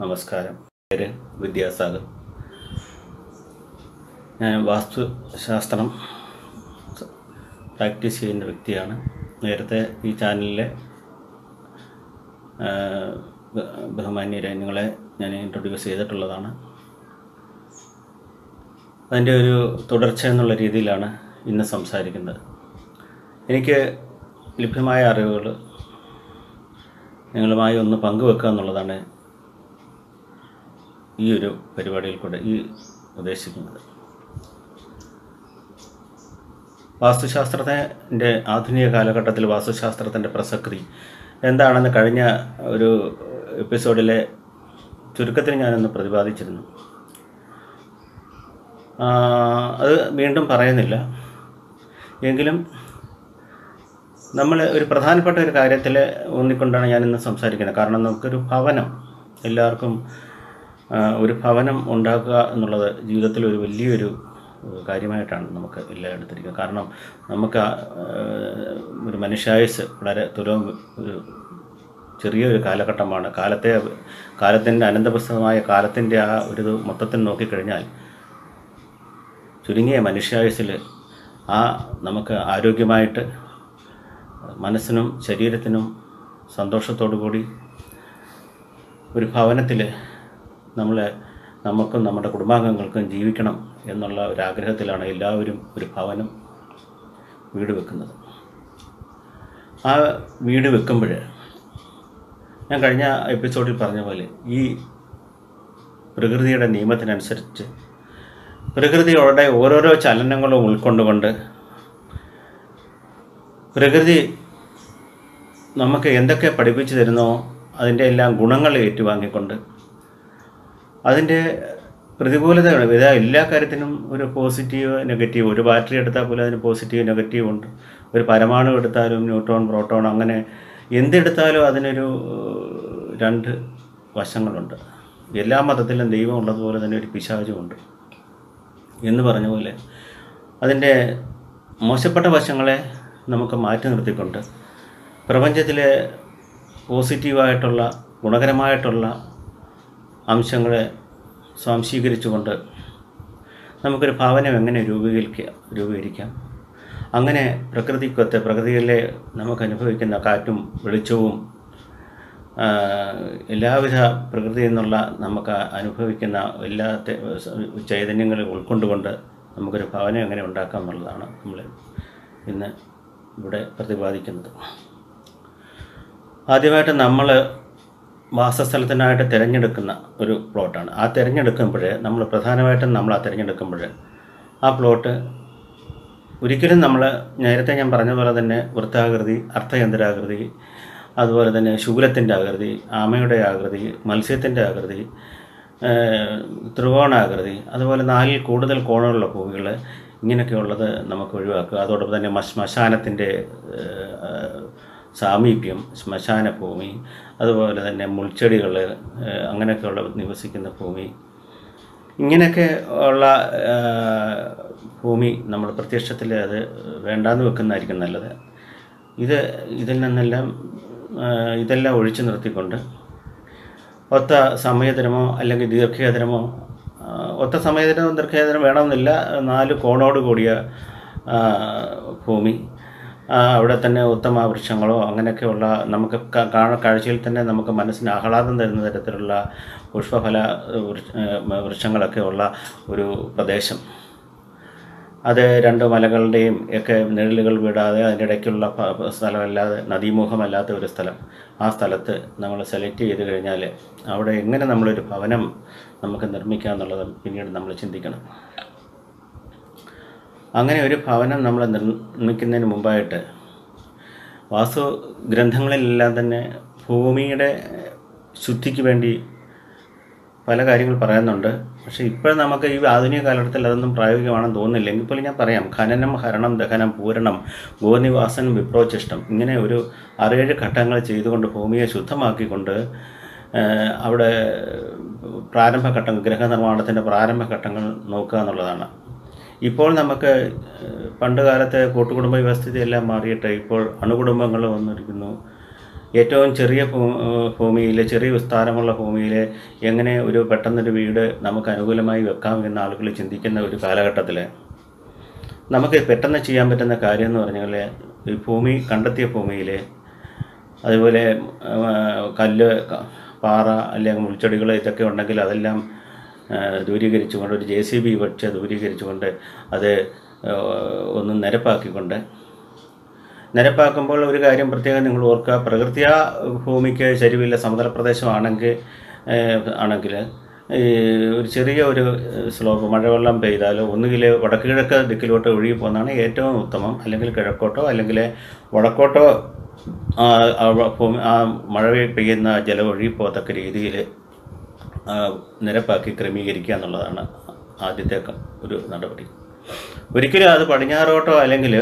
നമസ്കാരം. പേര് വിദ്യാസാഗർ. ഞാൻ വാസ്തുശാസ്ത്രം പ്രാക്ടീസ് ചെയ്യുന്ന വ്യക്തിയാണ്. നേരത്തെ ഈ ചാനലിലെ ബഹുമാന്യരെ നിങ്ങളെ ഞാൻ ഇൻട്രൊഡ്യൂസ് ചെയ്തിട്ടുള്ളതാണ്. അതിന്റെ ഒരു തുടർച്ച എന്നുള്ള രീതിയിലാണ് ഇന്ന് സംസാരിക്കുന്നത്. എനിക്ക് ലഭ്യമായ അറിവുകൾ നിങ്ങളുമായി ഒന്ന് പങ്കുവെക്കുക എന്നുള്ളതാണ് ഈ ഒരു പരിപാടിയിൽ കൂടെ ഈ ഉദ്ദേശിക്കുന്നത്. വാസ്തുശാസ്ത്രത്തിന്റെ ആധുനിക കാലഘട്ടത്തിൽ വാസ്തുശാസ്ത്രത്തിന്റെ പ്രസക്തി എന്താണെന്ന് കഴിഞ്ഞ ഒരു എപ്പിസോഡിലെ ചുരുക്കത്തിൽ ഞാനൊന്ന് പ്രതിപാദിച്ചിരുന്നു. അത് വീണ്ടും പറയുന്നില്ല. എങ്കിലും നമ്മൾ ഒരു പ്രധാനപ്പെട്ട ഒരു കാര്യത്തിൽ ഊന്നിക്കൊണ്ടാണ് ഞാനിന്ന് സംസാരിക്കുന്നത്. കാരണം നമുക്കൊരു ഭവനം എല്ലാവർക്കും ഒരു ഭവനം ഉണ്ടാക്കുക എന്നുള്ളത് ജീവിതത്തിൽ ഒരു വലിയൊരു കാര്യമായിട്ടാണ് നമുക്ക് എല്ലാം എടുത്തിരിക്കുന്നത് കാരണം നമുക്ക് ഒരു മനുഷ്യായുസ് വളരെ തുലവും ഒരു ചെറിയൊരു കാലഘട്ടമാണ്. കാലത്തെ കാലത്തിന്റെ അനന്തപുസ്തകമായ കാലത്തിന്റെ ആ ഒരു മൊത്തത്തിൽ നോക്കിക്കഴിഞ്ഞാൽ ചുരുങ്ങിയ മനുഷ്യായുസിൽ ആ നമുക്ക് ആരോഗ്യമായിട്ട് മനസ്സിനും ശരീരത്തിനും സന്തോഷത്തോടു കൂടി ഒരു ഭവനത്തിൽ നമ്മൾ നമുക്കും നമ്മുടെ കുടുംബാംഗങ്ങൾക്കും ജീവിക്കണം എന്നുള്ള ഒരാഗ്രഹത്തിലാണ് എല്ലാവരും ഒരു ഭവനം വീട് വെക്കുന്നത്. ആ വീട് വെക്കുമ്പോൾ ഞാൻ കഴിഞ്ഞ എപ്പിസോഡിൽ പറഞ്ഞ പോലെ ഈ പ്രകൃതിയുടെ നിയമത്തിനനുസരിച്ച് പ്രകൃതിയുടെ ഓരോരോ ചലനങ്ങളും ഉൾക്കൊണ്ടുകൊണ്ട് പ്രകൃതി നമുക്ക് എന്തൊക്കെ പഠിപ്പിച്ചു തരുന്നോ അതിന്റെ എല്ലാം ഗുണങ്ങൾ ഏറ്റുവാങ്ങിക്കൊണ്ട് അതിന്റെ പ്രതികൂലതകൾ ഇത് എല്ലാ കാര്യത്തിനും ഒരു പോസിറ്റീവ് നെഗറ്റീവ് ഒരു ബാറ്ററി എടുത്താൽ പോലും അതിന് പോസിറ്റീവ് നെഗറ്റീവ് ഉണ്ട്. ഒരു പരമാണു എടുത്താലും ന്യൂട്രോൺ പ്രോട്ടോൺ അങ്ങനെ എന്തെടുത്താലും അതിനൊരു രണ്ട് വശങ്ങളുണ്ട്. എല്ലാ മതത്തിലും ദൈവം ഉള്ളതുപോലെ തന്നെ ഒരു പിശാചുമുണ്ട് എന്ന് പറഞ്ഞ പോലെ അതിന്റെ മോശപ്പെട്ട വശങ്ങളെ നമുക്ക് മാറ്റി നിർത്തിക്കൊണ്ട് പ്രപഞ്ചത്തിലെ പോസിറ്റീവായിട്ടുള്ള ഗുണകരമായിട്ടുള്ള അംശങ്ങളെ സ്വാംശീകരിച്ചുകൊണ്ട് നമുക്കൊരു ഭാവനം എങ്ങനെ രൂപീകരിക്കുക രൂപീകരിക്കാം? അങ്ങനെ പ്രകൃതിക്കൊത്ത് പ്രകൃതിയിലെ നമുക്ക് അനുഭവിക്കുന്ന കാറ്റും വെളിച്ചവും എല്ലാവിധ പ്രകൃതിയിൽ നിന്നുള്ള നമുക്ക് അനുഭവിക്കുന്ന എല്ലാ ചൈതന്യങ്ങളും ഉൾക്കൊണ്ടുകൊണ്ട് നമുക്കൊരു ഭവനം എങ്ങനെ ഉണ്ടാക്കാം എന്നുള്ളതാണ് നമ്മൾ ഇന്ന് ഇവിടെ പ്രതിപാദിക്കുന്നത്. ആദ്യമായിട്ട് നമ്മൾ വാസസ്ഥലത്തിനായിട്ട് തിരഞ്ഞെടുക്കുന്ന ഒരു പ്ലോട്ടാണ്. ആ തിരഞ്ഞെടുക്കുമ്പോൾ നമ്മൾ പ്രധാനമായിട്ടും നമ്മൾ ആ തിരഞ്ഞെടുക്കുമ്പോൾ ആ പ്ലോട്ട് ഒരിക്കലും നമ്മൾ നേരത്തെ ഞാൻ പറഞ്ഞ പോലെ തന്നെ വൃത്താകൃതി അർത്ഥയന്ത്രാകൃതി അതുപോലെ തന്നെ ശൂലത്തിന്റെ ആകൃതി ആമയുടെ ആകൃതി മത്സ്യത്തിന്റെ ആകൃതി ത്രികോണാകൃതി അതുപോലെ നാലിൽ കൂടുതൽ കോണുള്ള ഇങ്ങനെയൊക്കെ ഉള്ളത് നമുക്ക് ഒഴിവാക്കുക. അതോടൊപ്പം തന്നെ മ ശ്മശാനത്തിന്റെ ഏഹ്, സാമീപ്യം ശ്മശാന ഭൂമി അതുപോലെ തന്നെ മുൾച്ചെടികൾ അങ്ങനെയൊക്കെയുള്ള നിവസിക്കുന്ന ഭൂമി. ഇങ്ങനെയൊക്കെ ഉള്ള ഭൂമി നമ്മൾ പ്രത്യക്ഷത്തിൽ അത് വേണ്ടാന്ന് വെക്കുന്നതായിരിക്കും നല്ലത്. ഇത് ഇതിൽ നിന്നെല്ലാം ഇതെല്ലാം ഒഴിച്ചു നിർത്തിക്കൊണ്ട് ഒത്ത സമയതരമോ അല്ലെങ്കിൽ ദീർഘേതരമോ ഒത്ത സമയതരമോ ദീർഘേതരം വേണമെന്നില്ല. നാല് കോണോട് കൂടിയ ഭൂമി. അവിടെ തന്നെ ഉത്തമ വൃക്ഷങ്ങളോ അങ്ങനെയൊക്കെയുള്ള നമുക്ക് കാഴ്ചയിൽ തന്നെ നമുക്ക് മനസ്സിന് ആഹ്ലാദം തരുന്ന തരത്തിലുള്ള പുഷ്പഫല വൃക്ഷങ്ങളൊക്കെ ഉള്ള ഒരു പ്രദേശം. അത് രണ്ട് മലകളുടെയും ഒക്കെ നിഴലുകൾ വിടാതെ പ- സ്ഥലമല്ലാതെ നദീമുഖമല്ലാത്ത ഒരു സ്ഥലം. ആ സ്ഥലത്ത് നമ്മൾ സെലക്ട് ചെയ്ത് കഴിഞ്ഞാൽ അവിടെ എങ്ങനെ നമ്മളൊരു ഭവനം നമുക്ക് നിർമ്മിക്കാം എന്നുള്ളത് പിന്നീട് നമ്മൾ ചിന്തിക്കണം. അങ്ങനെ ഒരു ഭവനം നമ്മൾ നിർമ്മിക്കുന്നതിന് മുമ്പായിട്ട് വാസ്തു ഗ്രന്ഥങ്ങളിലെല്ലാം തന്നെ ഭൂമിയുടെ ശുദ്ധിക്ക് വേണ്ടി പല കാര്യങ്ങൾ പറയുന്നുണ്ട്. പക്ഷേ ഇപ്പോൾ നമുക്ക് ഈ ആധുനിക കാലഘട്ടത്തിൽ അതൊന്നും പ്രായോഗികമാണെന്ന് തോന്നുന്നില്ല. എങ്കിൽ പോലും ഞാൻ പറയാം ഖനനം ഹരണം ദഹനം പൂരണം ഗോനിവാസനം വിപ്രോചിഷ്ടം ഇങ്ങനെ ഒരു ആറേഴ് ഘട്ടങ്ങൾ ചെയ്തുകൊണ്ട് ഭൂമിയെ ശുദ്ധമാക്കിക്കൊണ്ട് അവിടെ പ്രാരംഭഘട്ടങ്ങൾ ഗ്രഹനിർമ്മാണത്തിന്റെ പ്രാരംഭഘട്ടങ്ങൾ നോക്കുക എന്നുള്ളതാണ്. ഇപ്പോൾ നമുക്ക് പണ്ട് കാലത്തെ കൂട്ടുകുടുംബ വ്യവസ്ഥിതി എല്ലാം മാറിയിട്ട് ഇപ്പോൾ അണുകുടുംബങ്ങൾ വന്നിരിക്കുന്നു. ഏറ്റവും ചെറിയ ഭൂമിയിൽ ചെറിയ വിസ്താരമുള്ള ഭൂമിയിൽ എങ്ങനെ ഒരു പെട്ടെന്നൊരു വീട് നമുക്ക് അനുകൂലമായി വെക്കാം എന്ന് ആളുകൾ ചിന്തിക്കുന്ന ഒരു കാലഘട്ടത്തിൽ നമുക്ക് പെട്ടെന്ന് ചെയ്യാൻ പറ്റുന്ന കാര്യം എന്ന് പറഞ്ഞാൽ ഈ ഭൂമി കണ്ടെത്തിയ ഭൂമിയിൽ അതുപോലെ കല്ല് പാറ അല്ലെങ്കിൽ മുൾച്ചെടികൾ ഇതൊക്കെ ഉണ്ടെങ്കിൽ അതെല്ലാം ദൂരീകരിച്ചുകൊണ്ട് ഒരു ജെ സി ബി പക്ഷെ ദൂരീകരിച്ചുകൊണ്ട് അത് ഒന്ന് നിരപ്പാക്കിക്കൊണ്ട്. നിരപ്പാക്കുമ്പോൾ ഒരു കാര്യം പ്രത്യേകം നിങ്ങൾ ഓർക്കുക. പ്രകൃതിയാ ഭൂമിക്ക് ചരിവില്ല സമതല പ്രദേശമാണെങ്കിൽ ആണെങ്കിൽ ഒരു ചെറിയ ഒരു സ്ലോപ്പ് മഴവെള്ളം പെയ്താൽ ഒന്നുകിൽ വടക്ക് കിഴക്ക് ദിക്കിലോട്ട് ഒഴുകി പോകുന്നതാണ് ഏറ്റവും ഉത്തമം. അല്ലെങ്കിൽ കിഴക്കോട്ടോ അല്ലെങ്കിൽ വടക്കോട്ടോ ഭൂമി ആ മഴ പെയ്യുന്ന ജലം ഒഴുകി പോകത്തക്ക രീതിയിൽ നിരപ്പാക്കി ക്രമീകരിക്കുക എന്നുള്ളതാണ് ആദ്യത്തെ ഒരു നടപടി. ഒരിക്കലും അത് പടിഞ്ഞാറോട്ടോ അല്ലെങ്കിൽ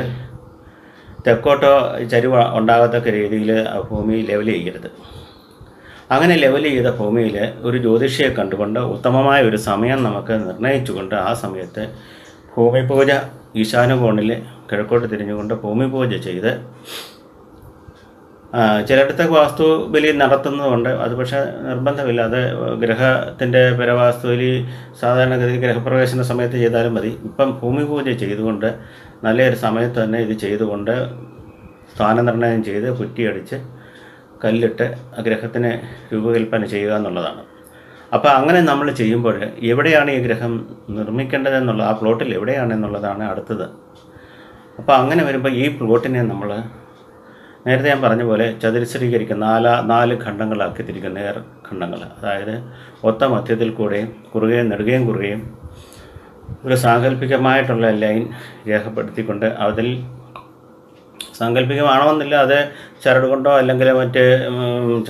തെക്കോട്ടോ ചരിവ് ഉണ്ടാകത്തക്ക രീതിയിൽ ഭൂമി ലെവൽ ചെയ്യരുത്. അങ്ങനെ ലെവൽ ചെയ്ത ഭൂമിയിൽ ഒരു ജ്യോതിഷിയെ കണ്ടുകൊണ്ട് ഉത്തമമായ ഒരു സമയം നമുക്ക് നിർണയിച്ചുകൊണ്ട് ആ സമയത്ത് ഭൂമി പൂജ ഈശാനുകോണിൽ കിഴക്കോട്ട് തിരിഞ്ഞുകൊണ്ട് ഭൂമി പൂജ ചെയ്ത് ചിലയിടത്തൊക്കെ വാസ്തു ബലി നടത്തുന്നതുകൊണ്ട് അത് പക്ഷേ നിർബന്ധമില്ല. അത് ഗ്രഹത്തിന്റെ പരവാസ്തുബലി സാധാരണഗതിയിൽ ഗ്രഹപ്രവേശന സമയത്ത് ചെയ്താലും മതി. ഇപ്പം ഭൂമി പൂജ ചെയ്തുകൊണ്ട് നല്ലൊരു സമയത്ത് തന്നെ ഇത് ചെയ്തുകൊണ്ട് സ്ഥാനനിർണയം ചെയ്ത് കുറ്റിയടിച്ച് കല്ലിട്ട് ഗ്രഹത്തിന് രൂപകൽപ്പന ചെയ്യുക എന്നുള്ളതാണ്. അപ്പോൾ അങ്ങനെ നമ്മൾ ചെയ്യുമ്പോൾ എവിടെയാണ് ഈ ഗ്രഹം നിർമ്മിക്കേണ്ടതെന്നുള്ള ആ പ്ലോട്ടിൽ എവിടെയാണെന്നുള്ളതാണ് അടുത്തത്. അപ്പോൾ അങ്ങനെ വരുമ്പോൾ ഈ പ്ലോട്ടിനെ നമ്മൾ നേരത്തെ ഞാൻ പറഞ്ഞ പോലെ ചതുരശ്രീകരിക്കുന്ന നാല നാല് ഖണ്ഡങ്ങളാക്കി തിരിക്കുന്ന നേർ ഖണ്ഡങ്ങൾ. അതായത് ഒത്ത മധ്യത്തിൽ കൂടെയും കുറുകയും നെടുകയും കുറുകയും ഒരു സാങ്കല്പികമായിട്ടുള്ള ലൈൻ രേഖപ്പെടുത്തിക്കൊണ്ട് അതിൽ സാങ്കല്പികമാണമെന്നില്ല അത് ചരട് കൊണ്ടോ അല്ലെങ്കിൽ മറ്റ്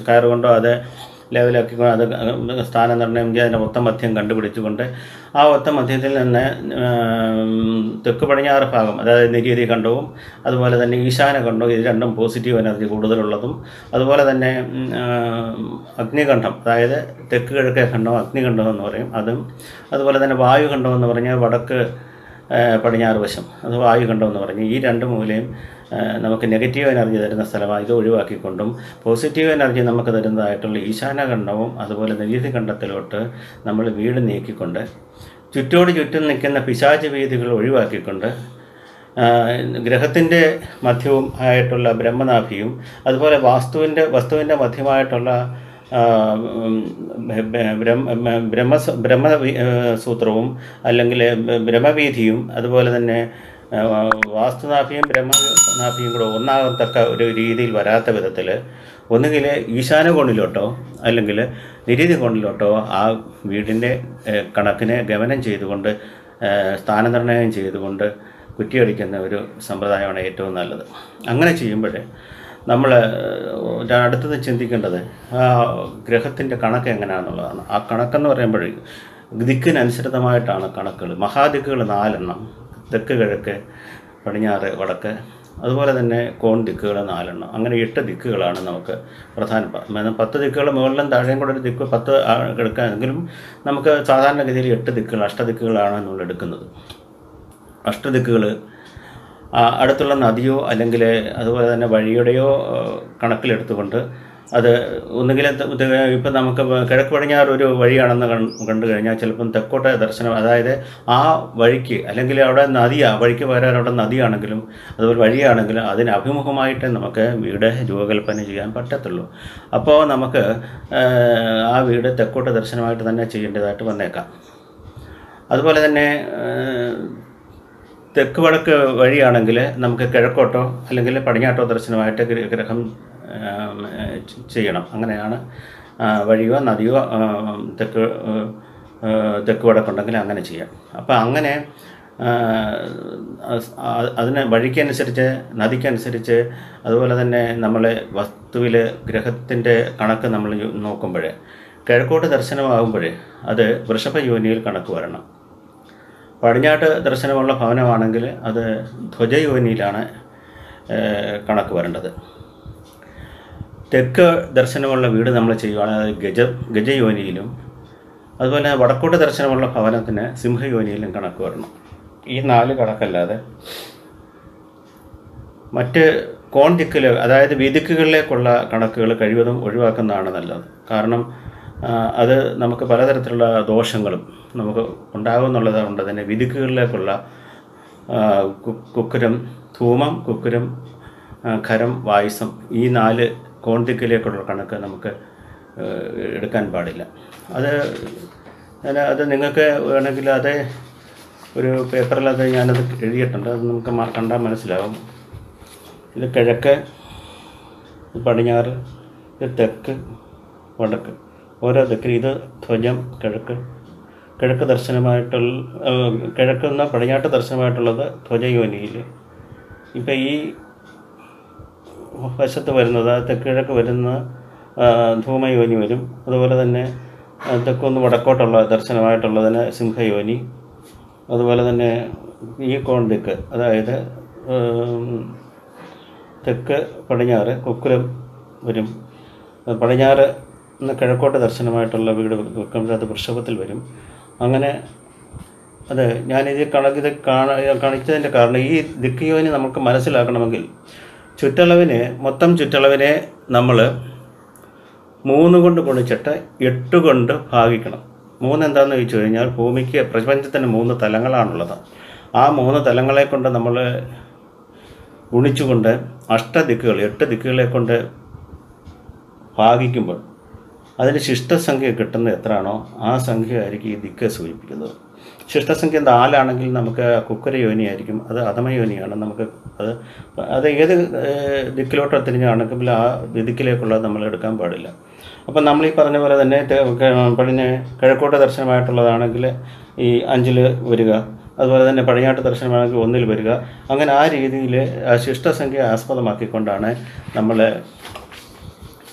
കയർ കൊണ്ടോ അത് ലെവലാക്കി അത് സ്ഥാനം നിർണയം അതിന്റെ ഒത്ത മധ്യം കണ്ടുപിടിച്ചുകൊണ്ട് ആ ഒത്ത മധ്യത്തിൽ നിന്ന് തെക്ക് പടിഞ്ഞാറ് ഭാഗം അതായത് നിരീതി ഖണ്ഡവും അതുപോലെ തന്നെ ഈശാന ഖണ്ഡവും ഇത് രണ്ടും പോസിറ്റീവ് എനർജി കൂടുതലുള്ളതും അതുപോലെ തന്നെ അഗ്നികണ്ഠം അതായത് തെക്ക് കിഴക്കേ ഖണ്ഡം അഗ്നികണ്ഠം എന്ന് പറയും അതും അതുപോലെ തന്നെ വായുഖണ്ഡം എന്ന് പറഞ്ഞാൽ വടക്ക് പടിഞ്ഞാറ് വശം. അത് വായുഖണ്ഡം എന്ന് പറഞ്ഞ്. ഈ രണ്ട് മൂലയും നമുക്ക് നെഗറ്റീവ് എനർജി തരുന്ന സ്ഥലമായി ഇത് ഒഴിവാക്കിക്കൊണ്ടും പോസിറ്റീവ് എനർജി നമുക്ക് തരുന്നതായിട്ടുള്ള ഈശാനഖണ്ഡവും അതുപോലെ നിരീതി ഖണ്ഡത്തിലോട്ട് നമ്മൾ വീട് നീക്കിക്കൊണ്ട് ചുറ്റോട് ചുറ്റും നിൽക്കുന്ന പിശാച് വീതികൾ ഒഴിവാക്കിക്കൊണ്ട് ഗ്രഹത്തിന്റെ മധ്യവും ആയിട്ടുള്ള ബ്രഹ്മനാഭിയും അതുപോലെ വാസ്തുവിന്റെ വസ്തുവിന്റെ മധ്യമായിട്ടുള്ള ബ്രഹ്മ ബ്രഹ്മ ബ്രഹ്മ സൂത്രവും അല്ലെങ്കിൽ ബ്രഹ്മവീതിയും അതുപോലെ തന്നെ വാസ്തുനാഭിയും ബ്രഹ്മനാഭിയും കൂടെ ഒന്നാകത്തക്ക ഒരു രീതിയിൽ വരാത്ത വിധത്തിൽ ഒന്നുകിൽ ഈശാന കോണിലോട്ടോ അല്ലെങ്കിൽ നിരീതി കോണിലോട്ടോ ആ വീടിന്റെ കണക്കിനെ ഗമനം ചെയ്തുകൊണ്ട് സ്ഥാനനിർണയം ചെയ്തുകൊണ്ട് കുറ്റിയടിക്കുന്ന ഒരു സമ്പ്രദായമാണ് ഏറ്റവും നല്ലത്. അങ്ങനെ ചെയ്യുമ്പോൾ നമ്മൾ അടുത്തത് ചിന്തിക്കേണ്ടത് ആ ഗ്രഹത്തിന്റെ കണക്ക് എങ്ങനെയാണെന്നുള്ളതാണ് ആ കണക്കെന്ന് പറയുമ്പോൾ ദിക്കിനനുസൃതമായിട്ടാണ് കണക്കുകൾ. മഹാദിക്കുകൾ നാലെണ്ണം തെക്ക് കിഴക്ക് പടിഞ്ഞാറ് വടക്ക് അതുപോലെ തന്നെ കോൺ ദിക്കുകൾ നാലെണ്ണം. അങ്ങനെ എട്ട് ദിക്കുകളാണ് നമുക്ക് പ്രധാന. പത്ത് ദിക്കുകൾ മുകളിലും താഴെയും കൂടെ ഒരു ദിക്ക് പത്ത് എടുക്കാമെങ്കിലും നമുക്ക് സാധാരണഗതിയിൽ എട്ട് ദിക്കുകൾ അഷ്ടദിക്കുകളാണ് നമ്മൾ എടുക്കുന്നത്. അഷ്ടദിക്കുകൾ അടുത്തുള്ള നദിയോ അല്ലെങ്കിൽ അതുപോലെ തന്നെ വഴിയുടെയോ കണക്കിലെടുത്തുകൊണ്ട് അത് ഒന്നുകിൽ ഇപ്പം നമുക്ക് കിഴക്ക് പടിഞ്ഞാറ് ഒരു വഴിയാണെന്ന് കണ്ടു കഴിഞ്ഞാൽ ചിലപ്പം തെക്കോട്ടെ ദർശനം അതായത് ആ വഴിക്ക് അല്ലെങ്കിൽ അവിടെ നദിയാണ് വഴിക്ക് വരാൻ അവിടെ നദിയാണെങ്കിലും അതുപോലെ വഴിയാണെങ്കിലും അതിന് അഭിമുഖമായിട്ട് നമുക്ക് വീട് രൂപകൽപ്പന ചെയ്യാൻ പറ്റത്തുള്ളൂ. അപ്പോൾ നമുക്ക് ആ, വീട് തെക്കോട്ട് ദർശനമായിട്ട് തന്നെ ചെയ്യേണ്ടതായിട്ട് വന്നേക്കാം. അതുപോലെ തന്നെ തെക്ക് വടക്ക് വഴിയാണെങ്കിൽ നമുക്ക് കിഴക്കോട്ടോ അല്ലെങ്കിൽ പടിഞ്ഞാട്ടോ ദർശനമായിട്ട് ഗ്രഹം ചെയ്യണം. അങ്ങനെയാണ് വഴിയോ നദിയോ തെക്ക് തെക്ക് വടക്കുണ്ടെങ്കിൽ അങ്ങനെ ചെയ്യാം. അപ്പോൾ അങ്ങനെ അതിന് വഴിക്കനുസരിച്ച് നദിക്കനുസരിച്ച് അതുപോലെ തന്നെ നമ്മൾ വസ്തുവിൽ ഗ്രഹത്തിന്റെ കണക്ക് നമ്മൾ നോക്കുമ്പോൾ കിഴക്കോട്ട് ദർശനമാകുമ്പോൾ അത് വൃഷഭ യോനിയിൽ കണക്ക് വരണം. പടിഞ്ഞാട്ട് ദർശനമുള്ള ഭവനമാണെങ്കിൽ അത് ധ്വജയോനിയിലാണ് കണക്ക് വരേണ്ടത്. തെക്ക് ദർശനമുള്ള വീട് നമ്മൾ ചെയ്യുകയാണെങ്കിൽ അത് ഗജ ഗജയോനിയിലും അതുപോലെ വടക്കോട്ട് ദർശനമുള്ള ഭവനത്തിന് സിംഹയോനിയിലും കണക്ക് വരണം. ഈ നാല് കണക്കല്ലാതെ മറ്റ് കോൺ ദിക്കിൽ അതായത് വിദിക്കുകളിലേക്കുള്ള കണക്കുകൾ കഴിവതും ഒഴിവാക്കുന്നതാണ് നല്ലത്. കാരണം അത് നമുക്ക് പലതരത്തിലുള്ള ദോഷങ്ങളും നമുക്ക് ഉണ്ടാകും എന്നുള്ളതുകൊണ്ട് തന്നെ വിധുക്കുകളിലേക്കുള്ള കുക്കുരം ധൂമം കുക്കുരം ഖരം വായുസം ഈ നാല് കോൺതിക്കിലേക്കുള്ള കണക്ക് നമുക്ക് എടുക്കാൻ പാടില്ല. അത് അത് നിങ്ങൾക്ക് വേണമെങ്കിൽ അത് ഒരു പേപ്പറിൽ അത് ഞാനത് എഴുതിയിട്ടുണ്ട്. അത് നമുക്ക് കണ്ടാൽ മനസ്സിലാവും. ഇത് കിഴക്ക് പടിഞ്ഞാറ് ഇത് തെക്ക് വടക്ക്. ഓരോ ദിക്കിൽ ഇത് ധ്വജം കിഴക്ക് കിഴക്ക് ദർശനമായിട്ടുള്ള കിഴക്കുന്ന പടിഞ്ഞാട്ട് ദർശനമായിട്ടുള്ളത് ധ്വജയോനിയിൽ. ഇപ്പം ഈ വശത്ത് വരുന്നത് തെക്കിഴക്ക് തെക്ക് കിഴക്ക് വരുന്ന ധൂമയോനി വരും. അതുപോലെ തന്നെ തെക്കൊന്ന് വടക്കോട്ടുള്ള ദർശനമായിട്ടുള്ളതിന് സിംഹയോനി. അതുപോലെ തന്നെ ഈ കോണ്ടിക്ക് അതായത് തെക്ക് പടിഞ്ഞാറ് കുക്കുലം വരും. പടിഞ്ഞാറ് നിന്ന് കിഴക്കോട്ട് ദർശനമായിട്ടുള്ള വീട് വെക്കുമ്പോൾ വൃഷഭത്തിൽ വരും. അങ്ങനെ അതെ ഞാനിത് കണക്കിത് കാണ കാണിച്ചതിന്റെ കാരണം ഈ ദിക്കിയോനെ നമുക്ക് മനസ്സിലാക്കണമെങ്കിൽ ചുറ്റളവിനെ മൊത്തം ചുറ്റളവിനെ നമ്മൾ മൂന്ന് കൊണ്ട് ഗുണിച്ചിട്ട് എട്ട് കൊണ്ട് ഭാഗിക്കണം. മൂന്ന് എന്താണെന്ന് ചോദിച്ചു കഴിഞ്ഞാൽ ഭൂമിക്ക് പ്രപഞ്ചത്തിന് മൂന്ന് തലങ്ങളാണുള്ളത്. ആ മൂന്ന് തലങ്ങളെ കൊണ്ട് നമ്മൾ ഗുണിച്ചുകൊണ്ട് അഷ്ടദിക്കുകൾ എട്ട് ദിക്കുകളെ കൊണ്ട് ഭാഗിക്കുമ്പോൾ അതിന് ശിഷ്ടസംഖ്യ കിട്ടുന്നത് എത്രയാണോ ആ സംഖ്യ ആയിരിക്കും ഈ ദിക്ക് സൂചിപ്പിക്കുന്നത്. ശിഷ്ടസംഖ്യ നാലാണെങ്കിൽ നമുക്ക് കുക്കര യോനിയായിരിക്കും അത് അധമയോനിയാണ് നമുക്ക് അത് അത് ഏത് ദിക്കിലോട്ടോ തിരിഞ്ഞാണെങ്കിൽ ആ ദിക്കിലേക്കുള്ളത് നമ്മൾ എടുക്കാൻ പാടില്ല. അപ്പം നമ്മൾ ഈ പറഞ്ഞ പോലെ തന്നെ പടിഞ്ഞ് കിഴക്കോട്ട് ദർശനമായിട്ടുള്ളതാണെങ്കിൽ ഈ അഞ്ചിൽ വരിക അതുപോലെ തന്നെ പടിഞ്ഞാട്ട് ദർശനമാണെങ്കിൽ ഒന്നിൽ വരിക. അങ്ങനെ ആ രീതിയിൽ ശിഷ്ടസംഖ്യ ആസ്പദമാക്കിക്കൊണ്ടാണ് നമ്മൾ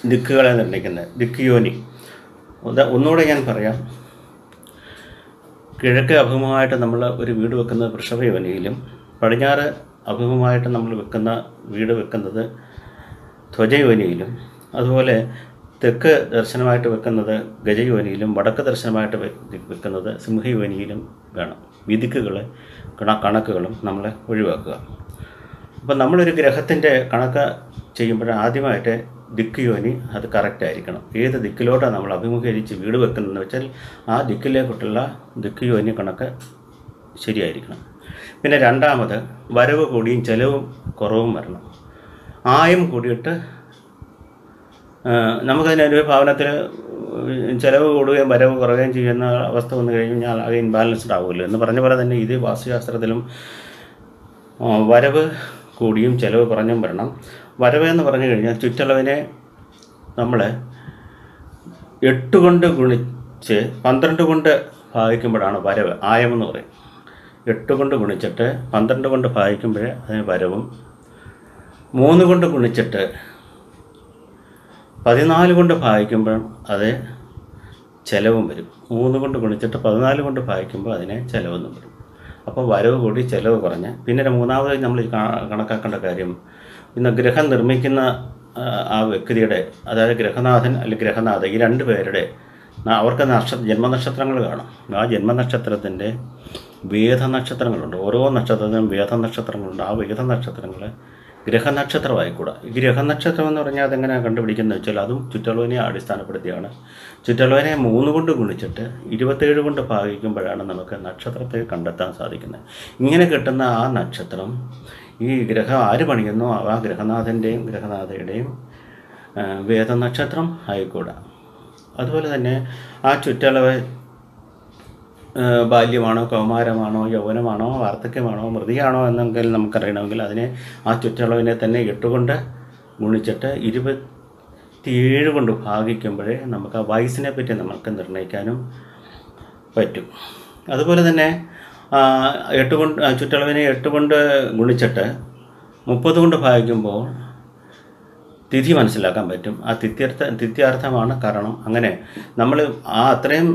ദിക്കുകളെ നിർണയിക്കുന്നത് ദിക്കുയോനി ഒന്നുകൂടെ ഞാൻ പറയാം. കിഴക്ക് അഭിമുഖമായിട്ട് നമ്മൾ ഒരു വീട് വെക്കുന്നത് വൃഷഭയോനിയിലും പടിഞ്ഞാറ് അഭിമുഖമായിട്ട് നമ്മൾ വെക്കുന്ന വീട് വെക്കുന്നത് ധ്വജയോനിയിലും അതുപോലെ തെക്ക് ദർശനമായിട്ട് വെക്കുന്നത് ഗജയോനിയിലും വടക്ക് ദർശനമായിട്ട് വെക്കുന്നത് സിംഹയോനിയിലും വേണം. വിധിക്കുകൾ കണ കണക്കുകളും നമ്മൾ ഒഴിവാക്കുക. അപ്പം നമ്മളൊരു ഗ്രഹത്തിന്റെ കണക്ക് ചെയ്യുമ്പോൾ ആദ്യമായിട്ട് ദിക്ക് യോനി അത് കറക്റ്റ് ആയിരിക്കണം ഏത് ദിക്കിലോട്ടാണ് നമ്മൾ അഭിമുഖീകരിച്ച് വീട് വെക്കുന്നതെന്ന് വെച്ചാൽ ആ ദിക്കിലേക്കുള്ള ദിക്ക് യോനി കണക്ക് ശരിയായിരിക്കണം. പിന്നെ രണ്ടാമത് വരവ് കൂടിയും ചെലവും കുറവും വരണം. ആയം കൂടിയിട്ട് നമുക്കതിനൊരു ഭവനത്തിൽ ചിലവ് കൂടുകയും വരവ് കുറയുകയും ചെയ്യുന്ന അവസ്ഥ വന്നു കഴിഞ്ഞാൽ അത് ഇൻബാലൻസ്ഡ് ആവുമല്ലോ എന്ന് പറഞ്ഞ പോലെ തന്നെ ഇത് വാസ്തുശാസ്ത്രത്തിലും വരവ് കൂടിയും ചിലവ് കുറഞ്ഞും വരണം. വരവ് എന്ന് പറഞ്ഞു കഴിഞ്ഞാൽ ചുറ്റളവിനെ നമ്മൾ എട്ട് കൊണ്ട് ഗുണിച്ച് പന്ത്രണ്ട് കൊണ്ട് ഭാഗിക്കുമ്പോഴാണ് വരവ് ആയമെന്ന് പറയും. എട്ട് കൊണ്ട് ഗുണിച്ചിട്ട് പന്ത്രണ്ട് കൊണ്ട് ഭാഗിക്കുമ്പോഴേ അതിന് വരവും. മൂന്ന് കൊണ്ട് ഗുണിച്ചിട്ട് പതിനാല് കൊണ്ട് ഭാഗിക്കുമ്പോൾ അത് ചിലവും വരും. മൂന്ന് കൊണ്ട് ഗുണിച്ചിട്ട് പതിനാല് കൊണ്ട് ഭാഗിക്കുമ്പോൾ അതിനെ ചിലവെന്നും വരും. അപ്പോൾ വരവ് കൂടി ചിലവ് കുറഞ്ഞ് പിന്നെ മൂന്നാമത് നമ്മൾ കണക്കാക്കേണ്ട കാര്യം ഇന്ന് ഗ്രഹം നിർമ്മിക്കുന്ന ആ, വ്യക്തിയുടെ അതായത് ഗ്രഹനാഥൻ അല്ലെങ്കിൽ ഗ്രഹനാഥ ഈ രണ്ട് പേരുടെ അവർക്ക് നക്ഷ ജന്മനക്ഷത്രങ്ങൾ കാണും. ആ ജന്മനക്ഷത്രത്തിന്റെ വേദനക്ഷത്രങ്ങളുണ്ട്. ഓരോ നക്ഷത്രത്തിനും വേദനക്ഷത്രങ്ങളുണ്ട്. ആ വേദനക്ഷത്രങ്ങൾ ഗ്രഹനക്ഷത്രമായിക്കൂടാ. ഈ ഗ്രഹനക്ഷത്രം എന്ന് പറഞ്ഞാൽ അതെങ്ങനെയാണ് കണ്ടുപിടിക്കുന്നത് വെച്ചാൽ അതും ചുറ്റളവിനെ അടിസ്ഥാനപ്പെടുത്തിയാണ്. ചുറ്റളവിനെ മൂന്ന് കൊണ്ട് ഗുണിച്ചിട്ട് ഇരുപത്തേഴ് കൊണ്ട് ഭാഗിക്കുമ്പോഴാണ് നമുക്ക് നക്ഷത്രത്തെ കണ്ടെത്താൻ സാധിക്കുന്നത്. ഇങ്ങനെ കിട്ടുന്ന ആ നക്ഷത്രം ഈ ഗ്രഹം ആര് പണിയുന്നു ആ ഗ്രഹനാഥന്റെയും ഗ്രഹനാഥയുടെയും വേദനക്ഷത്രം ആയിക്കൂടാ. അതുപോലെ തന്നെ ആ ചുറ്റളവ് ബാല്യമാണോ കൗമാരമാണോ യൗവനമാണോ വാർദ്ധക്യമാണോ മൃതിയാണോ എന്നെങ്കിൽ നമുക്കറിയണമെങ്കിൽ അതിനെ ആ ചുറ്റളവിനെ തന്നെ ഇട്ടുകൊണ്ട് ഗുണിച്ചിട്ട് ഇരുപത്തിയേഴ് കൊണ്ട് ഭാഗിക്കുമ്പോഴേ നമുക്ക് ആ വയസ്സിനെ പറ്റി നമുക്ക് നിർണയിക്കാനും പറ്റും. അതുപോലെ തന്നെ എട്ട് കൊണ്ട് ചുറ്റളവിനെ എട്ട് കൊണ്ട് ഗുണിച്ചിട്ട് മുപ്പത് കൊണ്ട് ഭാഗിക്കുമ്പോൾ തിഥി മനസ്സിലാക്കാൻ പറ്റും. ആ തിഥ്യർത്ഥ തിഥ്യാർത്ഥമാണ് കാരണം അങ്ങനെ നമ്മൾ ആ അത്രയും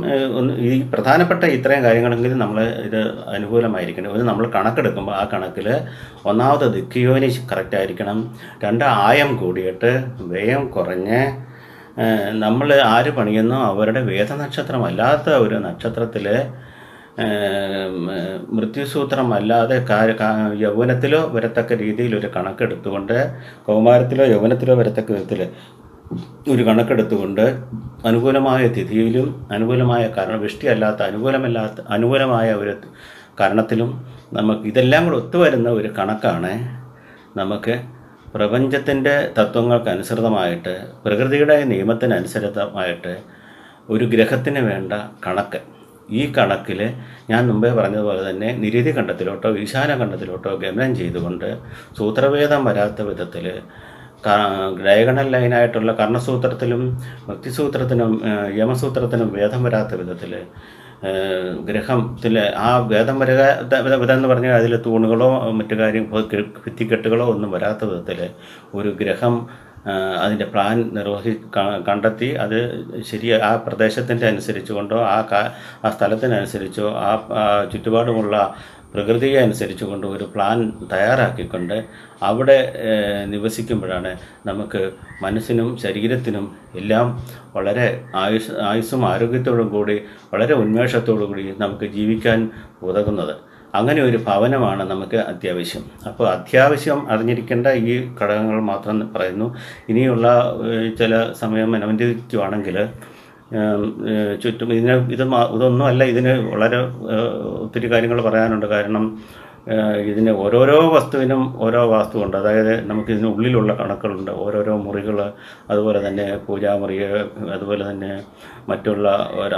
ഈ പ്രധാനപ്പെട്ട ഇത്രയും കാര്യങ്ങളെങ്കിലും നമ്മൾ ഇത് അനുകൂലമായിരിക്കണം. ഒരു നമ്മൾ കണക്കെടുക്കുമ്പോൾ ആ കണക്കിൽ ഒന്നാമത് ദിക്കിയോനി കറക്റ്റ് ആയിരിക്കണം. രണ്ട് ആയം കൂടിയിട്ട് വ്യയം കുറഞ്ഞ് നമ്മൾ ആര് പണിയുന്നോ അവരുടെ വേദനക്ഷത്രമല്ലാത്ത ഒരു നക്ഷത്രത്തിൽ മൃത്യുസൂത്രം അല്ലാതെ കാ- കാ- യൗവനത്തിലോ വരത്തക്ക രീതിയിൽ ഒരു കണക്കെടുത്തുകൊണ്ട് കൗമാരത്തിലോ യൗവനത്തിലോ വരത്തക്ക വിധത്തിൽ ഒരു കണക്കെടുത്തുകൊണ്ട് അനുകൂലമായ തിഥിയിലും അനുകൂലമായ കാരണം വൃഷ്ടിയല്ലാത്ത അനുകൂലമല്ലാത്ത അനുകൂലമായ ഒരു കാരണത്തിലും നമുക്ക് ഇതെല്ലാം കൂടെ ഒത്തുവരുന്ന ഒരു കണക്കാണ് നമുക്ക് പ്രപഞ്ചത്തിന്റെ തത്വങ്ങൾക്ക് അനുസൃതമായിട്ട് പ്രകൃതിയുടെ നിയമത്തിനനുസൃതമായിട്ട് ഒരു ഗ്രഹത്തിന് വേണ്ട കണക്ക്. ഈ കണക്കിൽ ഞാൻ മുമ്പേ പറഞ്ഞതുപോലെ തന്നെ നിരീതി കണ്ടത്തിലോട്ടോ ഈശാന കണ്ടത്തിലോട്ടോ ഗമനം ചെയ്തുകൊണ്ട് സൂത്രവേദം വരാത്ത വിധത്തിൽ ഡയഗണൽ ലൈനായിട്ടുള്ള കർണസൂത്രത്തിലും ഭക്തിസൂത്രത്തിനും യമസൂത്രത്തിനും വേദം വരാത്ത വിധത്തിൽ ഗ്രഹത്തിൽ ആ വേദം വരക വിധം എന്ന് പറഞ്ഞാൽ അതിൽ തൂണുകളോ മറ്റു കാര്യം ഭിത്തിക്കെട്ടുകളോ ഒന്നും വരാത്ത വിധത്തിൽ ഒരു ഗ്രഹം അതിന്റെ പ്ലാൻ നിർവഹി കണ്ടെത്തി അത് ശരി ആ പ്രദേശത്തിന്റെ അനുസരിച്ച് കൊണ്ടോ ആ കാ ആ സ്ഥലത്തിനനുസരിച്ചോ ആ ചുറ്റുപാടുമുള്ള പ്രകൃതിയെ അനുസരിച്ച് കൊണ്ട് ഒരു പ്ലാൻ തയ്യാറാക്കിക്കൊണ്ട് അവിടെ നിവസിക്കുമ്പോഴാണ് നമുക്ക് മനസ്സിനും ശരീരത്തിനും എല്ലാം വളരെ ആയുസ് ആയുസ്സും ആരോഗ്യത്തോടും കൂടി വളരെ ഉന്മേഷത്തോടു കൂടി നമുക്ക് ജീവിക്കാൻ ഉതകുന്നത്. അങ്ങനെ ഒരു ഭവനമാണ് നമുക്ക് അത്യാവശ്യം. അപ്പോൾ അത്യാവശ്യം അറിഞ്ഞിരിക്കേണ്ട ഈ ഘടകങ്ങൾ മാത്രം പറയുന്നു. ഇനിയുള്ള ചില സമയം ഏഹ്, ചുറ്റും ഇതിന് ഇത് ഇതൊന്നും അല്ല ഇതിന് വളരെ ഒത്തിരി കാര്യങ്ങൾ പറയാനുണ്ട്. കാരണം ഇതിന് ഓരോരോ വസ്തുവിനും ഓരോ വാസ്തുവുണ്ട്. അതായത് നമുക്ക് ഇതിന് ഉള്ളിലുള്ള കണക്കുകളുണ്ട്. ഓരോരോ മുറികൾ അതുപോലെ തന്നെ പൂജാമുറി അതുപോലെ തന്നെ മറ്റുള്ള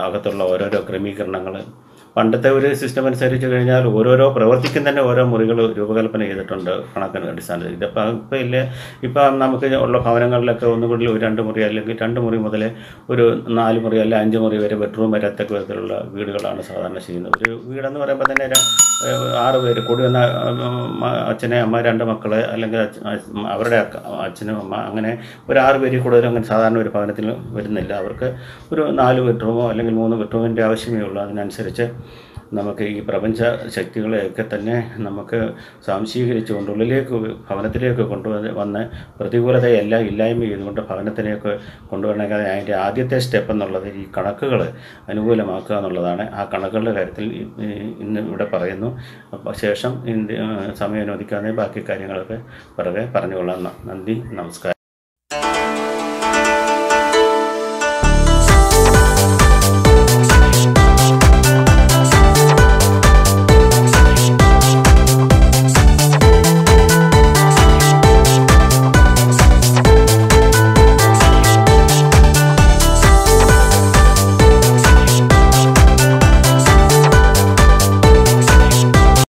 അകത്തുള്ള ഓരോരോ ക്രമീകരണങ്ങൾ പണ്ടത്തെ ഒരു സിസ്റ്റം അനുസരിച്ച് കഴിഞ്ഞാൽ ഓരോരോ പ്രവർത്തിക്കും തന്നെ ഓരോ മുറികൾ രൂപകൽപ്പന ചെയ്തിട്ടുണ്ട് കണക്കിന് അടിസ്ഥാനത്തിൽ. ഇതിപ്പോൾ ഇപ്പോൾ ഇല്ല? ഇപ്പം നമുക്ക് ഉള്ള ഭവനങ്ങളിലൊക്കെ ഒന്നുകൂടി ഒരു രണ്ട് മുറി അല്ലെങ്കിൽ രണ്ട് മുറി മുതൽ ഒരു നാല് മുറി അല്ലെങ്കിൽ അഞ്ച് മുറി വരെ ബെഡ്റൂം വരത്തക്ക വിധത്തിലുള്ള വീടുകളാണ് സാധാരണ ചെയ്യുന്നത്. ഒരു വീടെന്ന് പറയുമ്പോൾ തന്നെ ആറ് പേര് കൂടി വന്ന അച്ഛനെ അമ്മ രണ്ട് മക്കൾ അല്ലെങ്കിൽ അവരുടെ അച്ഛനും അമ്മ അങ്ങനെ ഒരു ആറ് പേരിൽ കൂടുതലും അങ്ങനെ സാധാരണ ഒരു ഭവനത്തിൽ വരുന്നില്ല. അവർക്ക് ഒരു നാല് ബെഡ്റൂമോ അല്ലെങ്കിൽ മൂന്ന് ബെഡ്റൂമിന്റെ ആവശ്യമേ ഉള്ളൂ. അതിനനുസരിച്ച് നമുക്ക് ഈ പ്രപഞ്ച ശക്തികളെയൊക്കെ തന്നെ നമുക്ക് സ്വാംശീകരിച്ചുകൊണ്ട് ഉള്ളിലേക്ക് ഭവനത്തിലേക്ക് കൊണ്ടുവന്ന് വന്ന് പ്രതികൂലതയെല്ലാം ഇല്ലായ്മ ചെയ്തുകൊണ്ട് ഭവനത്തിലേക്ക് കൊണ്ടുവരണമെങ്കിൽ അതിന്റെ ആദ്യത്തെ സ്റ്റെപ്പ് എന്നുള്ളത് ഈ കണക്കുകൾ അനുകൂലമാക്കുക എന്നുള്ളതാണ്. ആ കണക്കുകളുടെ കാര്യത്തിൽ ഇന്ന് ഇവിടെ പറയുന്നു. ശേഷം സമയം അനുവദിക്കാതെ ബാക്കി കാര്യങ്ങളൊക്കെ പിറകെ പറഞ്ഞുകൊള്ളാം. നന്ദി നമസ്കാരം.